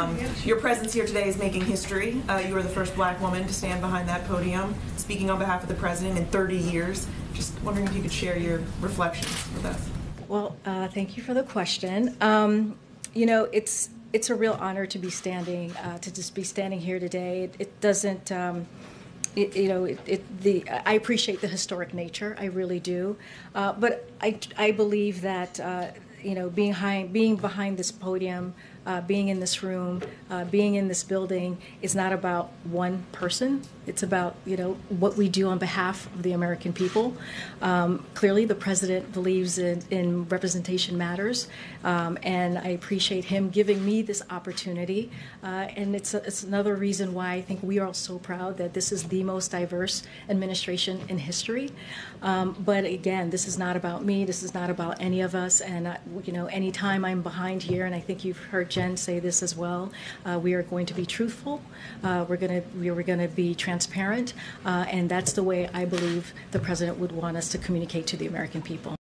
Um, your presence here today is making history. Uh, you are the first black woman to stand behind that podium, speaking on behalf of the president in 30 years. Just wondering if you could share your reflections with us. Well, uh, thank you for the question. Um, you know, it's it's a real honor to be standing uh, to just be standing here today. It, it doesn't. Um, it, you know, it, it, the I appreciate the historic nature. I really do, uh, but I, I believe that uh, you know being behind being behind this podium, uh, being in this room, uh, being in this building is not about one person. It's about you know what we do on behalf of the American people. Um, clearly, the president believes in, in representation matters, um, and I appreciate him giving me this opportunity. Uh, and it's, a, it's another reason why I think we are all so proud that this is the most diverse administration in history. Um, but again, this is not about me. This is not about any of us. And uh, you know, anytime I'm behind here, and I think you've heard Jen say this as well, uh, we are going to be truthful. Uh, we're going to we are going to be transparent, uh, and that's the way I believe the president would want us to communicate to the American people.